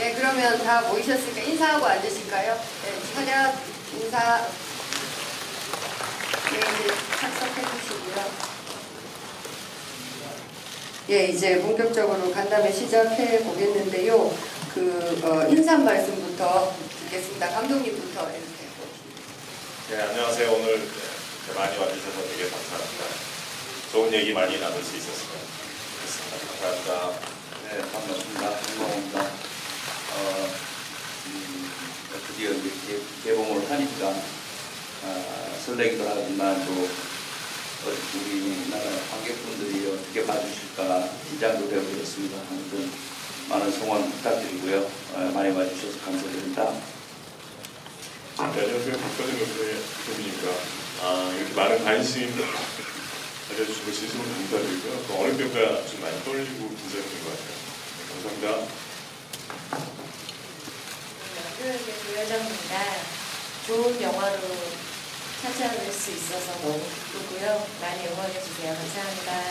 네, 그러면 다 모이셨으니까 인사하고 앉으실까요? 네, 차렷 인사. 네, 이제 착석해 주시고요. 예, 이제 본격적으로 간담회 시작해 보겠는데요. 그 어, 인사 말씀부터 듣겠습니다. 감독님부터 이렇게. 네, 안녕하세요. 오늘 네, 많이 와주셔서 되게 감사합니다. 좋은 얘기 많이 나눌 수 있었으면 좋겠습니다. 감사합니다. 네, 반갑습니다. 김광호입니다. 어, 음, 드디어 이제 개, 개봉을 하니까 아, 설레기도 하지만 또 어, 우리나라 관객분들이 어떻게 봐주실까 긴장도 되고 그렇습니다. 아무튼 많은 성원 부탁드리고요. 어, 많이 와주셔서 감사드립니다. 네, 안녕하세요. 박서진 교수님입니다. 아, 이렇게 많은 관심 가져주시고 진심으로 감사드리고요. 또 어릴 때보다 좀 많이 떨리고 긴장된 것 같아요. 네, 감사합니다. 네, 조여정입니다. 좋은 영화로 찾아뵐 수 있어서 너무 기쁘고요. 많이 응원해주세요. 감사합니다.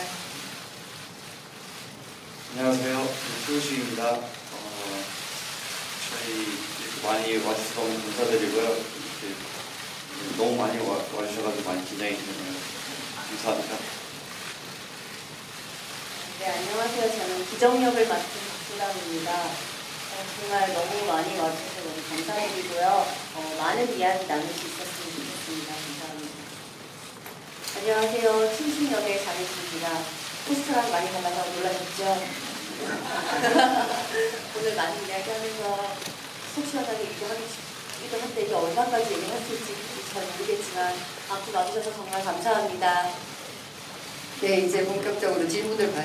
안녕하세요. 조우식입니다. 어, 저희 이렇게 많이 와주셔서 너무 감사드리고요. 이렇게 너무 많이 와, 와주셔가지고 많이 긴장이 되네요. 감사합니다. 네, 안녕하세요. 저는 기정역을 맡은 박수랑입니다. 어, 정말 너무 많이 와주셔서 너무 감사드리고요. 어, 많은 이야기 나눌 수 있었으면 좋겠습니다. 감사합니다. 안녕하세요. 춘신역의 장혜수입니다. 포스터랑 많이 만나서 놀라셨죠? 오늘 많은 이야기 하면서 속 시원하게 얘기하기도 한데 이게 얼마까지 얘기할 수 있을지 잘 모르겠지만 아무튼 와주셔서 정말 감사합니다. 네, 이제 본격적으로 질문을 받